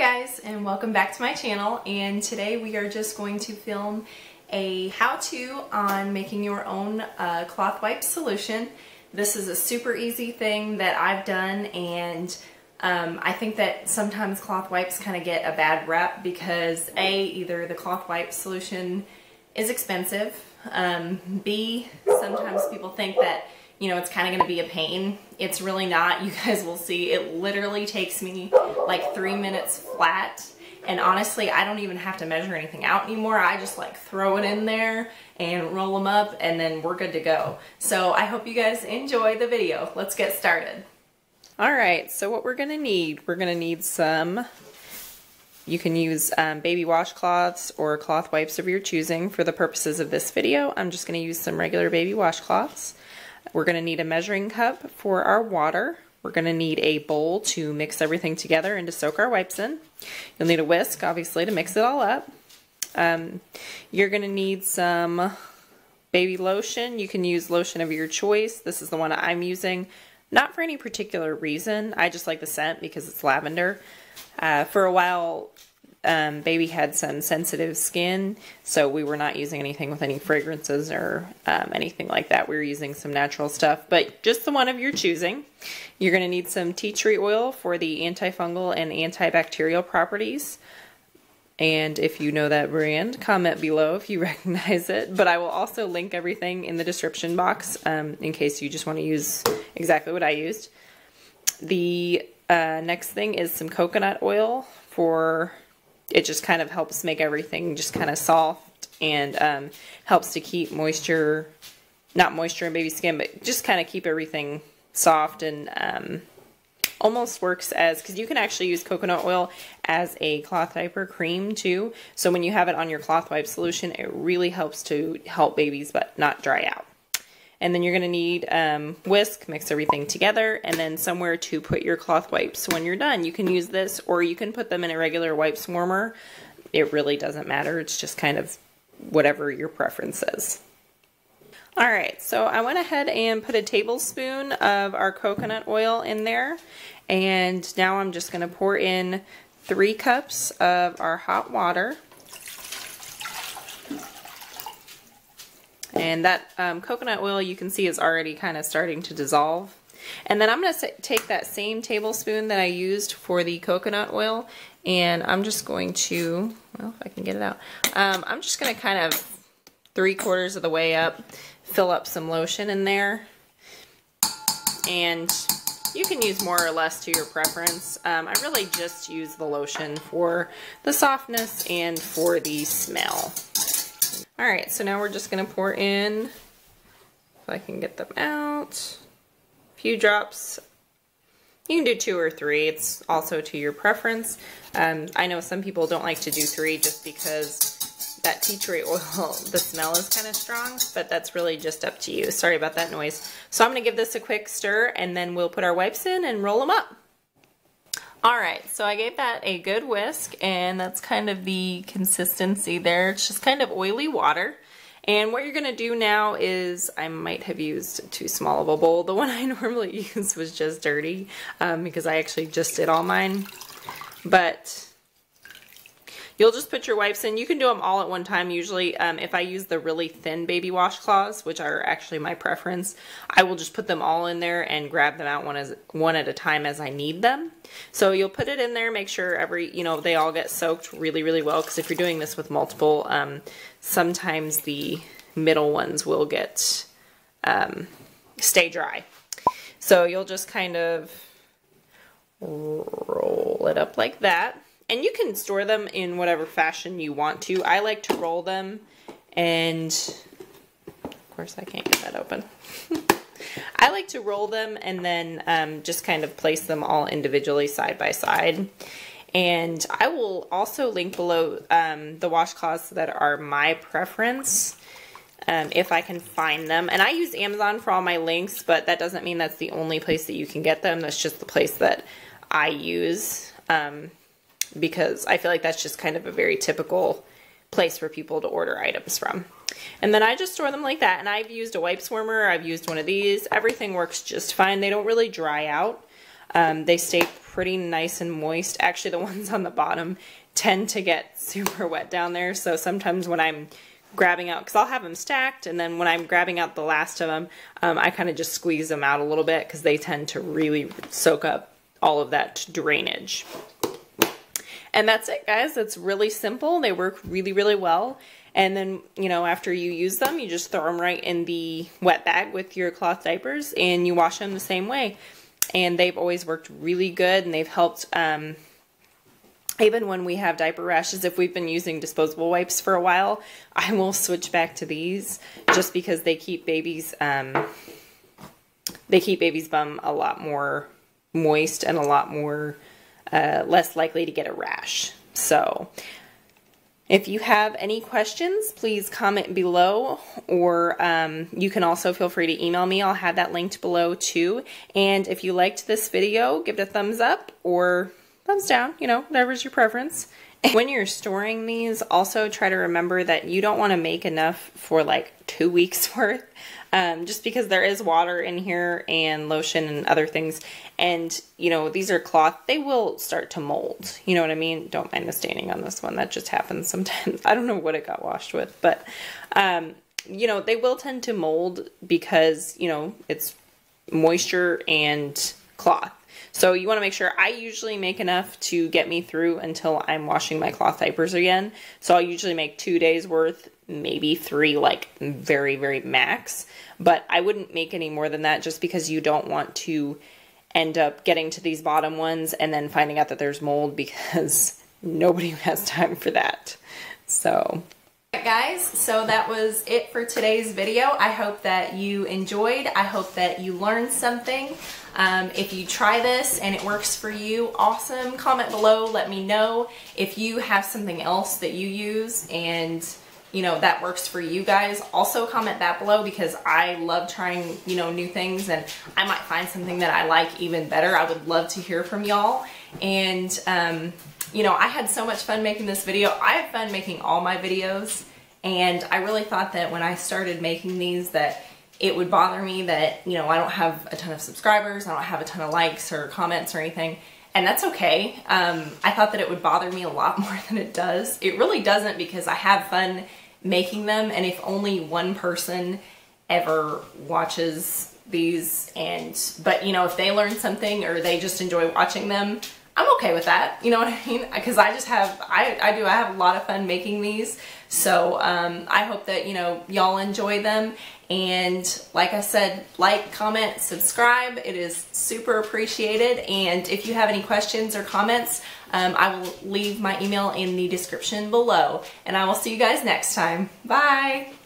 guys and welcome back to my channel and today we are just going to film a how-to on making your own uh, cloth wipe solution. This is a super easy thing that I've done and um, I think that sometimes cloth wipes kind of get a bad rep because A, either the cloth wipe solution is expensive, um, B, sometimes people think that you know, it's kind of going to be a pain. It's really not. You guys will see. It literally takes me like three minutes flat. And honestly, I don't even have to measure anything out anymore. I just like throw it in there and roll them up and then we're good to go. So I hope you guys enjoy the video. Let's get started. All right, so what we're gonna need, we're gonna need some, you can use um, baby washcloths or cloth wipes of your choosing for the purposes of this video. I'm just gonna use some regular baby washcloths. We're going to need a measuring cup for our water. We're going to need a bowl to mix everything together and to soak our wipes in. You'll need a whisk, obviously, to mix it all up. Um, you're going to need some baby lotion. You can use lotion of your choice. This is the one I'm using. Not for any particular reason. I just like the scent because it's lavender. Uh, for a while, um, baby had some sensitive skin, so we were not using anything with any fragrances or um, anything like that. We were using some natural stuff, but just the one of your choosing. You're going to need some tea tree oil for the antifungal and antibacterial properties. And if you know that brand, comment below if you recognize it. But I will also link everything in the description box um, in case you just want to use exactly what I used. The uh, next thing is some coconut oil for it just kind of helps make everything just kind of soft and um, helps to keep moisture, not moisture in baby skin, but just kind of keep everything soft and um, almost works as, because you can actually use coconut oil as a cloth diaper cream too. So when you have it on your cloth wipe solution, it really helps to help babies butt not dry out. And then you're going to need um, whisk, mix everything together, and then somewhere to put your cloth wipes when you're done. You can use this or you can put them in a regular wipes warmer. It really doesn't matter. It's just kind of whatever your preference is. All right, so I went ahead and put a tablespoon of our coconut oil in there. And now I'm just going to pour in three cups of our hot water. And that um, coconut oil you can see is already kind of starting to dissolve. And then I'm going to take that same tablespoon that I used for the coconut oil and I'm just going to, well, if I can get it out, um, I'm just going to kind of three quarters of the way up, fill up some lotion in there. And you can use more or less to your preference. Um, I really just use the lotion for the softness and for the smell. All right, so now we're just gonna pour in, if I can get them out, a few drops. You can do two or three, it's also to your preference. Um, I know some people don't like to do three just because that tea tree oil, the smell is kind of strong, but that's really just up to you. Sorry about that noise. So I'm gonna give this a quick stir and then we'll put our wipes in and roll them up. All right, so I gave that a good whisk and that's kind of the consistency there. It's just kind of oily water. And what you're gonna do now is, I might have used too small of a bowl. The one I normally use was just dirty um, because I actually just did all mine. But You'll just put your wipes in. You can do them all at one time usually. Um, if I use the really thin baby washcloths, which are actually my preference, I will just put them all in there and grab them out one, as, one at a time as I need them. So you'll put it in there, make sure every, you know, they all get soaked really, really well. Because if you're doing this with multiple, um, sometimes the middle ones will get, um, stay dry. So you'll just kind of roll it up like that. And you can store them in whatever fashion you want to. I like to roll them and of course I can't get that open. I like to roll them and then um, just kind of place them all individually side by side. And I will also link below um, the washcloths that are my preference um, if I can find them. And I use Amazon for all my links, but that doesn't mean that's the only place that you can get them. That's just the place that I use. Um, because I feel like that's just kind of a very typical place for people to order items from. And then I just store them like that. And I've used a wipes warmer. I've used one of these. Everything works just fine. They don't really dry out. Um, they stay pretty nice and moist. Actually, the ones on the bottom tend to get super wet down there. So sometimes when I'm grabbing out, because I'll have them stacked, and then when I'm grabbing out the last of them, um, I kind of just squeeze them out a little bit because they tend to really soak up all of that drainage. And that's it, guys. It's really simple. They work really, really well. And then, you know, after you use them, you just throw them right in the wet bag with your cloth diapers and you wash them the same way. And they've always worked really good and they've helped, um, even when we have diaper rashes, if we've been using disposable wipes for a while, I will switch back to these just because they keep babies, um, they keep babies' bum a lot more moist and a lot more uh, less likely to get a rash. So if you have any questions, please comment below or um, you can also feel free to email me. I'll have that linked below too. And if you liked this video, give it a thumbs up or thumbs down, you know, whatever's your preference. When you're storing these, also try to remember that you don't want to make enough for like two weeks worth um, just because there is water in here and lotion and other things. And, you know, these are cloth. They will start to mold. You know what I mean? Don't mind the staining on this one. That just happens sometimes. I don't know what it got washed with, but, um, you know, they will tend to mold because, you know, it's moisture and cloth. So you want to make sure I usually make enough to get me through until I'm washing my cloth diapers again. So I'll usually make two days worth, maybe three, like very, very max. But I wouldn't make any more than that just because you don't want to end up getting to these bottom ones and then finding out that there's mold because nobody has time for that. So guys so that was it for today's video. I hope that you enjoyed. I hope that you learned something. Um, if you try this and it works for you awesome. Comment below. Let me know if you have something else that you use and you know that works for you guys. Also comment that below because i love trying you know new things and i might find something that i like even better. I would love to hear from y'all. And um, you know, I had so much fun making this video. I have fun making all my videos and I really thought that when I started making these that it would bother me that, you know, I don't have a ton of subscribers, I don't have a ton of likes or comments or anything, and that's okay. Um, I thought that it would bother me a lot more than it does. It really doesn't because I have fun making them, and if only one person ever watches these and, but you know, if they learn something or they just enjoy watching them, I'm okay with that. You know what I mean? Because I just have, I, I do, I have a lot of fun making these. So um, I hope that, you know, y'all enjoy them. And like I said, like, comment, subscribe. It is super appreciated. And if you have any questions or comments, um, I will leave my email in the description below. And I will see you guys next time. Bye!